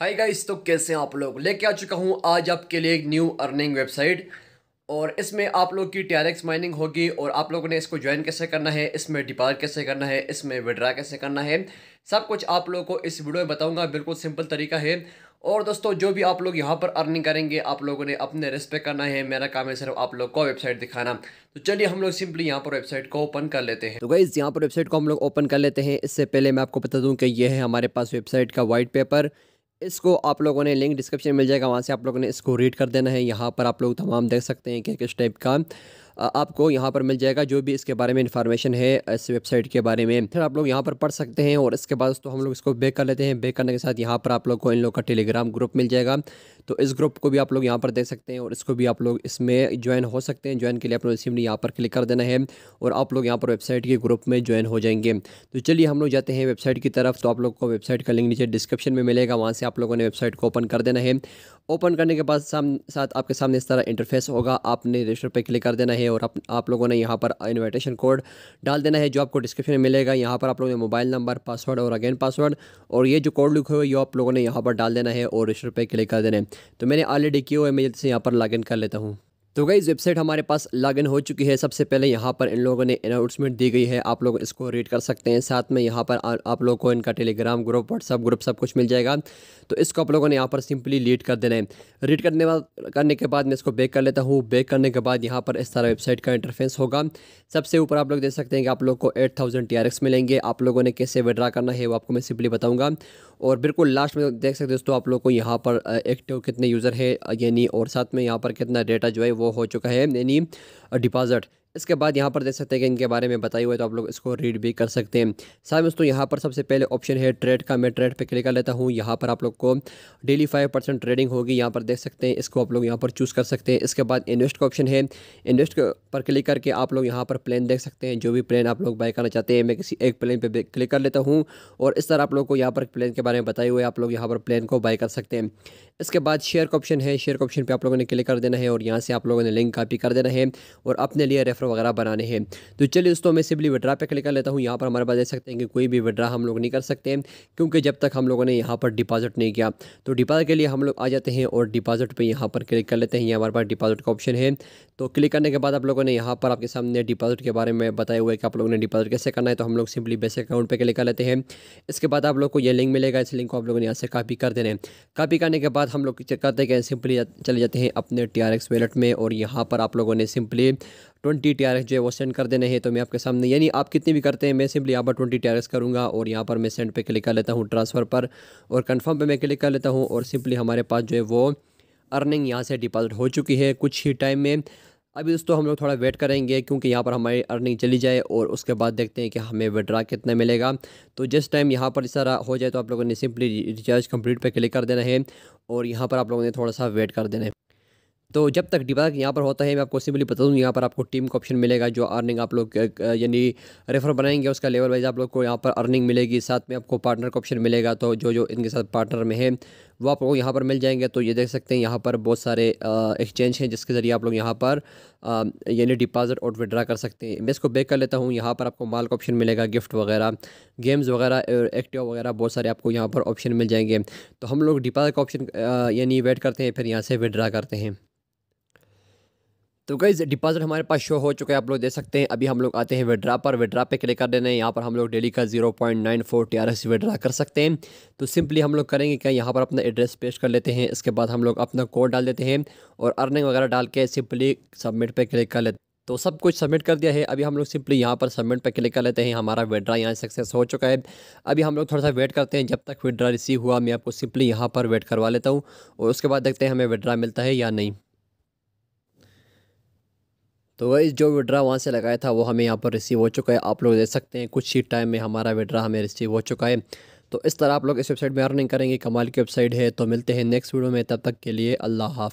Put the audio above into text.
Hi guys तो कैसे हैं आप लोग? लेके आ चुका हूँ आज आपके लिए एक न्यू अर्निंग वेबसाइट और इसमें आप लोग की टी माइनिंग होगी और आप लोगों ने इसको ज्वाइन कैसे करना है, इसमें डिपॉजिट कैसे करना है, इसमें विड्रा कैसे करना है, सब कुछ आप लोगों को इस वीडियो में बताऊँगा। बिल्कुल सिंपल तरीका है। और दोस्तों, जो भी आप लोग यहाँ पर अर्निंग करेंगे, आप लोगों ने अपने रिस्क करना है। मेरा काम है सिर्फ़ आप लोग को वेबसाइट दिखाना। तो चलिए हम लोग सिंपली यहाँ पर वेबसाइट को ओपन कर लेते हैं। तो गई यहाँ पर वेबसाइट को हम लोग ओपन कर लेते हैं। इससे पहले मैं आपको बता दूँ कि ये है हमारे पास वेबसाइट का वाइट पेपर इसको आप लोगों ने लिंक डिस्क्रिप्शन में मिल जाएगा, वहाँ से आप लोगों ने इसको रीड कर देना है। यहाँ पर आप लोग तमाम देख सकते हैं कि किस टाइप का आपको यहाँ पर मिल जाएगा जो भी इसके बारे में इन्फॉर्मेशन है, इस वेबसाइट के बारे में। फिर आप लोग यहाँ पर पढ़ सकते हैं और इसके बाद तो हम लोग इसको बेक कर लेते हैं। बेक करने के साथ यहाँ पर आप लोग को इन लोग का टेलीग्राम ग्रुप मिल जाएगा। तो इस ग्रुप को भी आप लोग यहाँ पर देख सकते हैं और इसको भी आप लोग इसमें ज्वाइन हो सकते हैं। ज्वाइन के लिए अपने सिमली यहाँ पर क्लिक कर देना है और आप लोग यहाँ पर वेबसाइट के ग्रुप में ज्वाइन हो जाएँगे। तो चलिए हम लोग जाते हैं वेबसाइट की तरफ़। तो आप लोग को वेबसाइट का लिंक नीचे डिस्क्रिप्शन में मिलेगा। वहाँ से आप लोगों ने वेबसाइट को ओपन कर देना है। ओपन करने के बाद साम, साथ आपके सामने इस तरह इंटरफेस होगा। आपने रजिस्टर पे क्लिक कर देना है और आप लोगों ने यहाँ पर इन्विटेशन कोड डाल देना है, जो आपको डिस्क्रिप्शन में मिलेगा। यहाँ पर आप लोगों ने मोबाइल नंबर पासवर्ड और अगेन पासवर्ड और ये जो कोड लिखे हुए ये आप लोगों ने यहाँ पर डाल देना है और रजिस्टर पर क्लिक कर देना है। तो मैंने ऑलरेडी किया हुआ है, मैं जल्द से यहाँ पर लॉगिन कर लेता हूँ। तो गई वेबसाइट हमारे पास लॉगिन हो चुकी है। सबसे पहले यहाँ पर इन लोगों ने अनाउंसमेंट दी गई है। आप लोग इसको रीड कर सकते हैं। साथ में यहाँ पर आप लोग को इनका टेलीग्राम ग्रुप व्हाट्सअप ग्रुप सब कुछ मिल जाएगा। तो इसको आप लोगों ने यहाँ पर सिंपली लीड कर देना है। रीड करने करने के बाद मैं इसको बेक कर लेता हूँ। बेक करने के बाद यहाँ पर इस तरह वेबसाइट का इंटरफेस होगा। सबसे ऊपर आप लोग देख सकते हैं कि आप लोग को एट थाउज़ेंड टी मिलेंगे। आप लोगों ने कैसे विड्रा करना है वो आपको मैं सिंपली बताऊँगा। और बिल्कुल लास्ट में देख सकते दोस्तों, आप लोग को यहाँ पर एक्टिव कितने यूज़र है, यानी और साथ में यहाँ पर कितना डेटा जो है वो हो चुका है यानी डिपॉजिट। इसके बाद यहाँ पर देख सकते हैं कि इनके बारे में बताई हुए तो आप लोग इसको रीड भी कर सकते हैं। साथ में दोस्तों, यहाँ पर सबसे पहले ऑप्शन है ट्रेड का। मैं ट्रेड पे क्लिक कर लेता हूँ। यहाँ पर आप लोग को डेली फाइव परसेंट ट्रेडिंग होगी। यहाँ पर देख सकते हैं, इसको आप लोग यहाँ पर चूज़ कर सकते हैं। इसके बाद इन्वेस्ट का ऑप्शन है। इन्वेस्ट पर क्लिक करके आप लोग यहाँ पर प्लान देख सकते हैं। जो भी प्लान आप लोग बाय करना चाहते हैं, मैं किसी एक प्लान पर क्लिक कर लेता हूँ। और इस तरह आप लोग को यहाँ पर प्लान के बारे में बताए हुए आप लोग यहाँ पर प्लान को बाय कर सकते हैं। इसके बाद शेयर का ऑप्शन है। शेयर का ऑप्शन पर आप लोगों ने क्लिक कर देना है और यहाँ से आप लोगों ने लिंक कापी कर देना है। और अपने लिए रेफर वगैरह बनाने हैं। तो चलिए दोस्तों, मैं सिंपली विड्रा पे क्लिक कर लेता हूँ। यहाँ पर हमारे पास देख सकते हैं कि कोई भी विड्रा हम लोग नहीं कर सकते क्योंकि जब तक हम लोगों ने यहाँ पर डिपॉजिट नहीं किया तो डिपॉजिट के लिए हम लोग आ जाते हैं और डिपॉजिट पर यहाँ पर क्लिक कर लेते हैं। ये हमारे पास डिपॉजिट का ऑप्शन है। तो क्लिक करने के बाद आप लोगों ने यहाँ पर आपके सामने डिपॉजिट के बारे में बताया हुआ है कि आप लोगों ने डिपॉजिट कैसे करना है। तो हम लोग सिंपली बेसिक अकाउंट पर क्लिक कर लेते हैं। इसके बाद आप लोग को ये लिंक मिलेगा, इस लिंक को आप लोगों ने यहाँ से कॉपी कर देना है। कॉपी करने के बाद हम लोग चेक करते हैं सिंपली चले जाते हैं अपने टी आर एक्स वैलेट में और यहाँ पर आप लोगों ने simply twenty T R X जो है वो सेंड कर देने हैं। तो मैं आपके सामने, यानी आप कितनी भी करते हैं, मैं सिंपली यहाँ पर ट्वेंटी टी आर एक्स करूँगा और यहाँ पर मैं सेंड पे क्लिक कर लेता हूँ ट्रांसफ़र पर और कन्फर्म पे मैं क्लिक कर लेता हूँ और सिंपली हमारे पास जो है वो अर्निंग यहाँ से डिपॉजिट हो चुकी है कुछ ही टाइम में। अभी दोस्तों हम लोग थोड़ा वेट करेंगे क्योंकि यहाँ पर हमारी अर्निंग चली जाए और उसके बाद देखते हैं कि हमें विड्रा कितना मिलेगा। तो जिस टाइम यहाँ पर इस हो जाए तो आप लोगों ने सिंपली रिचार्ज कंप्लीट पे क्लिक कर देना है और यहाँ पर आप लोगों ने थोड़ा सा वेट कर देना है। तो जब तक डिपॉजिट यहाँ पर होता है, मैं आपको सिंपली बता दूँ, यहाँ पर आपको टीम का ऑप्शन मिलेगा, जो अर्निंग आप लोग यानी रेफर बनाएँगे, उसका लेवल वाइज आप लोग को यहाँ पर अर्निंग मिलेगी, साथ में आपको पार्टनर का ऑप्शन मिलेगा तो जो जो इनके साथ पार्टनर में है, वो आपको यहाँ पर मिल जाएँगे। तो ये देख सकते हैं, यहाँ पर बहुत सारे एक्सचेंज हैं, जिसके ज़रिए आप लोग यहाँ पर यानी डिपॉजिट और विड्रा कर सकते हैं। मैं इसको बेक कर लेता हूँ, यहाँ पर आपको माल का ऑप्शन मिलेगा गिफ्ट वगैरह गेम्स वगैरह एक्टिव वगैरह, बहुत सारे आपको यहाँ पर ऑप्शन मिल जाएँगे। तो हम लोग डिपॉजिट का ऑप्शन यानी वेट करते हैं, फिर यहाँ से विड्रा करते हैं। तो गई डिपॉजिट हमारे पास शो हो चुका है, आप लोग देख सकते हैं। अभी हम लोग आते हैं विड्रा पर। विड्रा पे क्लिक कर देना है। यहाँ पर हम लोग डेली का zero point nine four T R S withdraw कर सकते हैं। तो सिंपली हम लोग करेंगे क्या? यहाँ पर अपना एड्रेस पेश कर लेते हैं। इसके बाद हम लोग अपना कोड डाल देते हैं और अर्निंग वगैरह डाल के सिंपली सबमिट पर क्लिक कर लेते तो सब कुछ सबमिट कर दिया है। अभी हम लोग सिंपली यहाँ पर सबमिट पर क्लिक कर लेते हैं। हमारा विड्रा यहाँ सक्सेस हो चुका है। अभी हम लोग थोड़ा सा वेट करते हैं। जब तक विड्रा रिसीव हुआ, मैं आपको सिंपली यहाँ पर वेट करवा लेता हूँ। और उसके बाद देखते हैं हमें विड्रा मिलता है या नहीं। तो वही जो विड्रा वहाँ से लगाया था, वो हमें यहाँ पर रिसीव हो चुका है। आप लोग देख सकते हैं, कुछ ही टाइम में हमारा विड्रा हमें रिसीव हो चुका है। तो इस तरह आप लोग इस वेबसाइट में अर्निंग करेंगे, कमाल की वेबसाइट है। तो मिलते हैं नेक्स्ट वीडियो में, तब तक के लिए अल्लाह हाफ़।